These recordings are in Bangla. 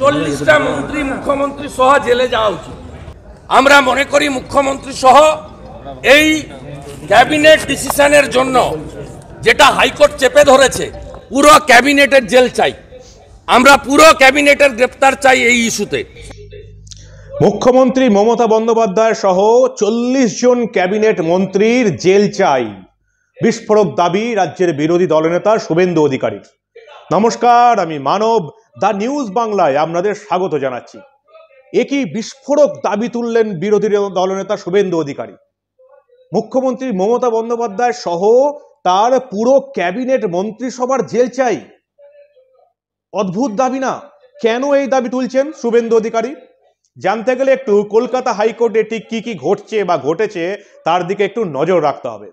চল্লিশটা মন্ত্রী, মুখ্যমন্ত্রী সহ জেলে যাওয়া উচিত। আমরা মনে করি মুখ্যমন্ত্রী সহ এই ক্যাবিনেট ডিসিশনের জন্য যেটা হাইকোর্ট চেপে ধরেছে, পুরো ক্যাবিনেটের জেল চাই। আমরা পুরো ক্যাবিনেটের গ্রেপ্তার চাই এই ইস্যুতে। মুখ্যমন্ত্রী মমতা বন্দ্যোপাধ্যায় সহ চল্লিশ জন ক্যাবিনেট মন্ত্রীর জেল চাই। বিস্ফোরক দাবি রাজ্যের বিরোধী দলনেতা শুভেন্দু অধিকারীর। নমস্কার, আমি মানব, দ্য নিউজ বাংলায় আপনাদের স্বাগত জানাচ্ছি। একই বিস্ফোরক দাবি তুললেন বিরোধী দলনেতা শুভেন্দু অধিকারী। মুখ্যমন্ত্রী মমতা বন্দ্যোপাধ্যায় সহ তার পুরো ক্যাবিনেট মন্ত্রিসভার জেল চাই। অদ্ভুত দাবি না? কেন এই দাবি তুলছেন শুভেন্দু অধিকারী? জানতে গেলে একটু কলকাতা হাইকোর্টে ঠিক কি কি ঘটছে বা ঘটেছে তার দিকে একটু নজর রাখতে হবে।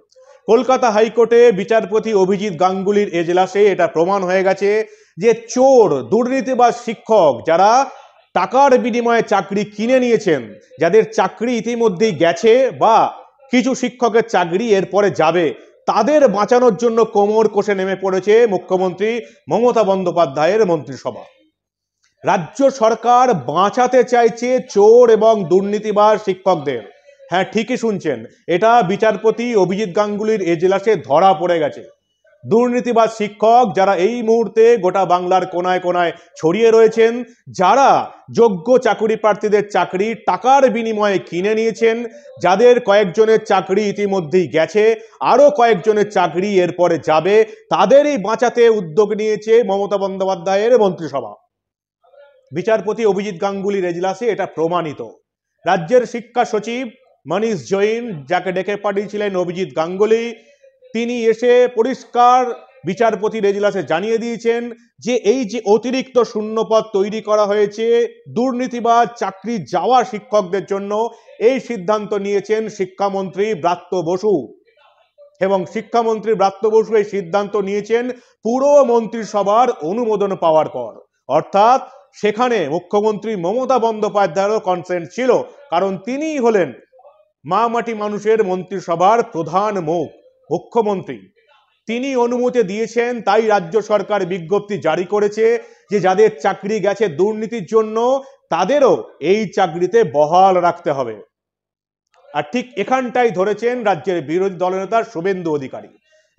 কলকাতা হাইকোর্টে বিচারপতি অভিজিৎ গাঙ্গুলির এজলাসে এটা প্রমাণ হয়ে গেছে যে চোর, দুর্নীতিবাজ শিক্ষক যারা টাকার বিনিময়ে চাকরি কিনে নিয়েছেন, যাদের চাকরি ইতিমধ্যেই গেছে বা কিছু শিক্ষকের চাকরি এরপরে যাবে, তাদের বাঁচানোর জন্য কোমর কোষে নেমে পড়েছে মুখ্যমন্ত্রী মমতা বন্দ্যোপাধ্যায়ের মন্ত্রিসভা। রাজ্য সরকার বাঁচাতে চাইছে চোর এবং দুর্নীতিবাজ শিক্ষকদের। হ্যাঁ ঠিকই শুনছেন। এটা বিচারপতি অভিজিৎ গাঙ্গুলির এজলাসে ধরা পড়ে গেছে। দুর্নীতিবাজ শিক্ষক যারা এই মুহূর্তে গোটা বাংলার কোনায় কোনায় ছড়িয়ে রয়েছেন, যারা যোগ্য চাকরি প্রার্থীদের চাকরি টাকার বিনিময়ে কিনে নিয়েছেন, যাদের কয়েকজনের চাকরি ইতিমধ্যেই গেছে, আরও কয়েকজনের চাকরি এরপরে যাবে, তাদেরই বাঁচাতে উদ্যোগ নিয়েছে মমতা বন্দ্যোপাধ্যায়ের মন্ত্রিসভা। বিচারপতি অভিজিৎ গাঙ্গুলির এজলাসে এটা প্রমাণিত। রাজ্যের শিক্ষা সচিব মনীষ জৈন, যাকে ডেকে পাঠিয়েছিলেন অভিজিৎ গাঙ্গুলি, তিনি এসে পরিষ্কার বিচারপতির এজলাসে জানিয়ে দিয়েছেন যে এই যে অতিরিক্ত শূন্যপদ তৈরি করা হয়েছে, দুর্নীতিবাজ চাকরি যাওয়া শিক্ষকদের জন্য, এই সিদ্ধান্ত নিয়েছেন শিক্ষামন্ত্রী ব্রাত্য বসু। এবং শিক্ষামন্ত্রী ব্রাত্য বসু এই সিদ্ধান্ত নিয়েছেন পুরো মন্ত্রিসভার অনুমোদন পাওয়ার পর। অর্থাৎ সেখানে মুখ্যমন্ত্রী মমতা বন্দ্যোপাধ্যায়েরও কনসেন্ট ছিল, কারণ তিনিই হলেন মা মাটি মানুষের মন্ত্রিসভার প্রধান মুখ, মুখ্যমন্ত্রী। তিনি অনুমতি দিয়েছেন, তাই রাজ্য সরকার বিজ্ঞপ্তি জারি করেছে যে যাদের চাকরি গেছে দুর্নীতির জন্য, তাদেরও এই চাকরিতে বহাল রাখতে হবে। আর ঠিক এখানটাই ধরেছেন রাজ্যের বিরোধী দলনেতা শুভেন্দু অধিকারী।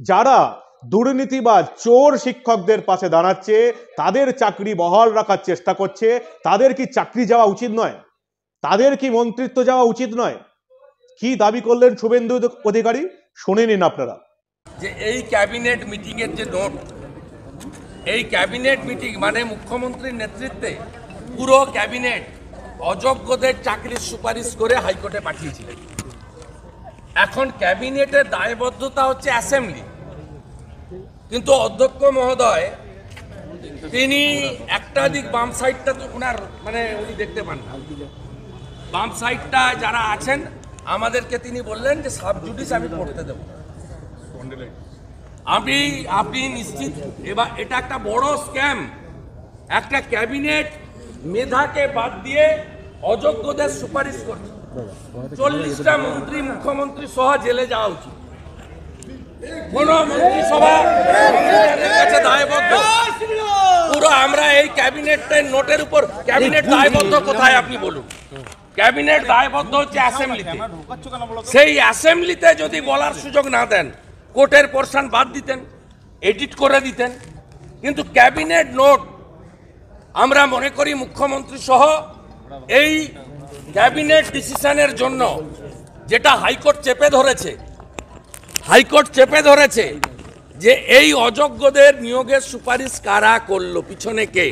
যারা দুর্নীতি বা চোর শিক্ষকদের পাশে দাঁড়াচ্ছে, তাদের চাকরি বহাল রাখার চেষ্টা করছে, তাদের কি চাকরি যাওয়া উচিত নয়? তাদের কি মন্ত্রিত্ব যাওয়া উচিত নয়? কি দাবি করলেন শুভেন্দু অধিকারী? শুনে নিন আপনারা। যে এই ক্যাবিনেট মিটিংয়ের যে নোট, এই ক্যাবিনেট মিটিং মানে মুখ্যমন্ত্রীর নেতৃত্বে পুরো ক্যাবিনেট অযোগ্যদের চাকরির সুপারিশ করে হাইকোর্টে পাঠিয়েছিলেন। এখন ক্যাবিনেটের দায়বদ্ধতা হচ্ছে অ্যাসেম্বলি। কিন্তু অধ্যক্ষ মহোদয়, তিনি একটা দিক বাম সাইডটা তো ওনার মানে উনি দেখতে পান না। বাম সাইডটা যারা আছেন আমাদেরকে তিনি বললেন যে সাব জুডিস আমি পড়তে দেবো আমি আপনি নিশ্চিত এবার এটা একটা বড় স্ক্যাম একটা ক্যাবিনেট মেধাকে বাদ দিয়ে অযোগ্যদের সুপারিশ করছে চল্লিশটা মন্ত্রী মুখ্যমন্ত্রী সহ জেলে যাওয়া উচিত কোন মন্ত্রিসভা কাছে দায়বদ্ধ পুরো আমরা এই ক্যাবিনেটের নোটের উপর ক্যাবিনেট দায়বদ্ধ কোথায় আপনি বলুন? ক্যাবিনেট দায়বদ্ধ হচ্ছে অ্যাসেম্বলিতে। সেই অ্যাসেম্বলিতে যদি বলার সুযোগ না দেন কোর্টের পোর্শন বাদ দিতেন এডিট করে দিতেন। কিন্তু ক্যাবিনেট নোট আমরা মনে করি মুখ্যমন্ত্রী সহ এই ক্যাবিনেট ডিসিশনের জন্য যেটা হাইকোর্ট চেপে ধরেছে হাইকোর্ট চেপে ধরেছে যে এই অযোগ্যদের নিয়োগের সুপারিশ কারা করল, পিছনে কে?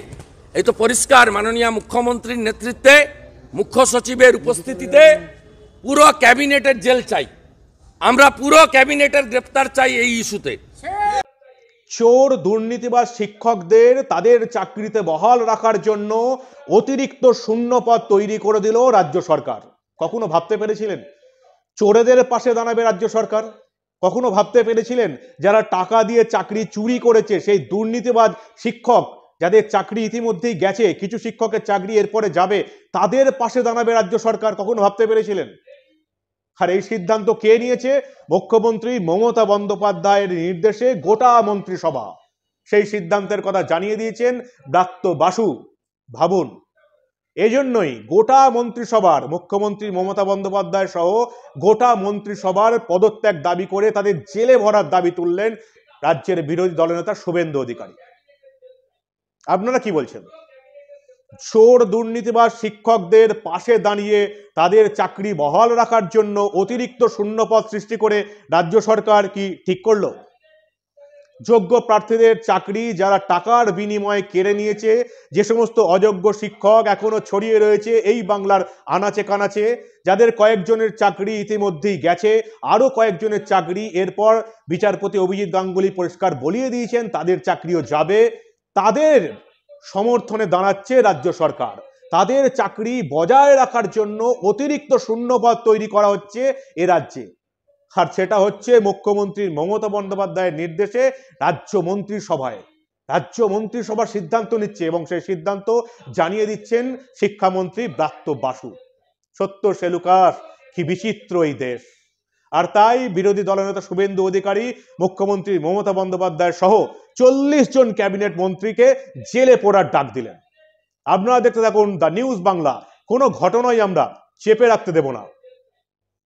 এই তো পরিষ্কার, মাননীয় মুখ্যমন্ত্রীর নেতৃত্বে, মুখ্য সচিবের উপস্থিতিতে পুরো ক্যাবিনেটের জেল চাই। আমরা পুরো ক্যাবিনেটের গ্রেপ্তার চাই এই ইস্যুতে। চোর, দুর্নীতিবাজ শিক্ষকদের তাদের চাকরিতে বহাল রাখার জন্য অতিরিক্ত শূন্যপদ তৈরি করে দিল রাজ্য সরকার। কখনো ভাবতে পেরেছিলেন? চোরেদের পাশে দাঁড়াবে রাজ্য সরকার? কখনো ভাবতে পেরেছিলেন যারা টাকা দিয়ে চাকরি চুরি করেছে, সেই দুর্নীতিবাদ শিক্ষক যাদের চাকরি ইতিমধ্যেই গেছে, কিছু শিক্ষকের চাকরি এরপরে যাবে, তাদের পাশে দাঁড়াবে রাজ্য সরকার কখনো ভাবতে পেরেছিলেন? আর এই সিদ্ধান্ত কে নিয়েছে? মুখ্যমন্ত্রী মমতা বন্দ্যোপাধ্যায়ের নির্দেশে গোটা মন্ত্রিসভা। সেই সিদ্ধান্তের কথা জানিয়ে দিয়েছেন ব্রাত্য বাসু। ভাবুন। এজন্যই গোটা মন্ত্রিসভার মুখ্যমন্ত্রী মমতা বন্দ্যোপাধ্যায় সহ গোটা মন্ত্রিসভার পদত্যাগ দাবি করে তাদের জেলে ভরার দাবি তুললেন রাজ্যের বিরোধী দলনেতা শুভেন্দু অধিকারী। আপনারা কি বলছেন? চোর দুর্নীতিবাজ শিক্ষকদের পাশে দাঁড়িয়ে তাদের চাকরি বহাল রাখার জন্য অতিরিক্ত শূন্যপদ সৃষ্টি করে রাজ্য সরকার কি ঠিক করল? যোগ্য প্রার্থীদের চাকরি যারা টাকার বিনিময়ে কেড়ে নিয়েছে, যে সমস্ত অযোগ্য শিক্ষক এখনও ছড়িয়ে রয়েছে এই বাংলার আনাচে কানাচে, যাদের কয়েকজনের চাকরি ইতিমধ্যেই গেছে, আরও কয়েকজনের চাকরি এরপর বিচারপতি অভিজিৎ গাঙ্গুলি পরিষ্কার বলিয়ে দিয়েছেন, তাদের চাকরিও যাবে। তাদের সমর্থনে দাঁড়াচ্ছে রাজ্য সরকার। তাদের চাকরি বজায় রাখার জন্য অতিরিক্ত শূন্যপদ তৈরি করা হচ্ছে এ রাজ্যে। আর সেটা হচ্ছে মুখ্যমন্ত্রী মমতা বন্দ্যোপাধ্যায়ের নির্দেশে রাজ্য মন্ত্রিসভায়। রাজ্য মন্ত্রিসভা সিদ্ধান্ত নিচ্ছে এবং সেই সিদ্ধান্ত জানিয়ে দিচ্ছেন শিক্ষামন্ত্রী ব্রাত্য বাসু। সত্য সেলুকাস, কি বিচিত্র এই দেশ। আর তাই বিরোধী দলনেতা শুভেন্দু অধিকারী, মুখ্যমন্ত্রী মমতা বন্দ্যোপাধ্যায় সহ চল্লিশ জন ক্যাবিনেট মন্ত্রীকে জেলে পোড়ার ডাক দিলেন। আপনারা দেখতে থাকুন দ্য নিউজ বাংলা। কোনো ঘটনাই আমরা চেপে রাখতে দেব না।